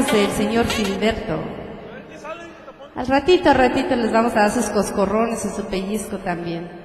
comentarios del señor Gilberto. Al ratito, al ratito les vamos a dar sus coscorrones y su pellizco también.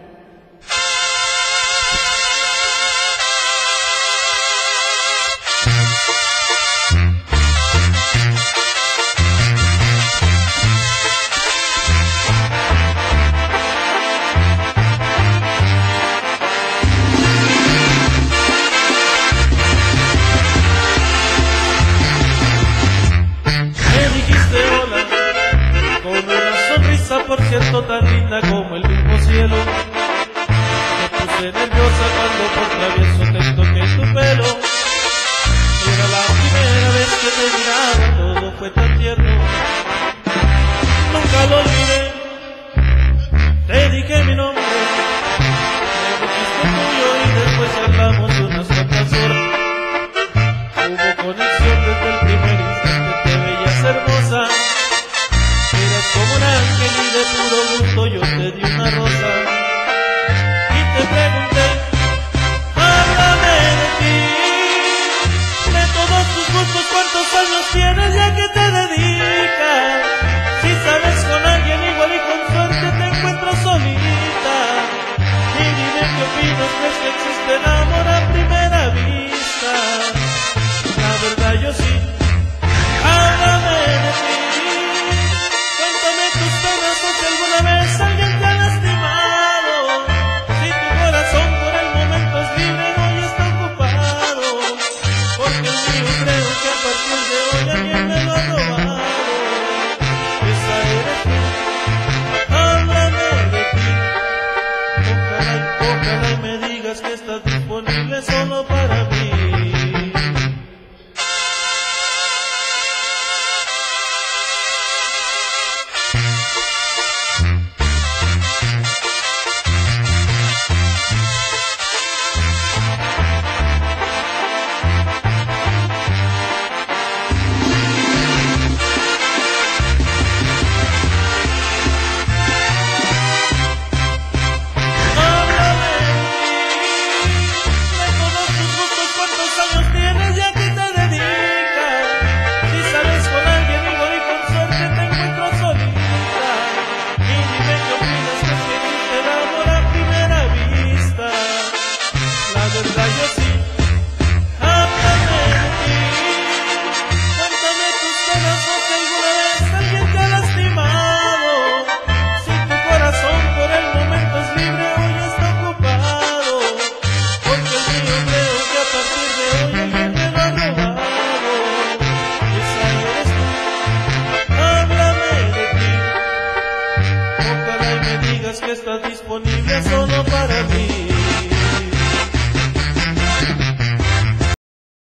y te pregunté, háblame de ti, de todos tus gustos, cuántos años tienes ya que te dedicas, si sabes con alguien igual y con suerte te encuentras solita, y dime qué opinas, pues que existe nada. Que el tío creo que a partir de hoy a mi amigo no va a nada Esa eres tú, háblame de ti Tócala y tócala y me digas que estás disponible solo para mí. solo para ti.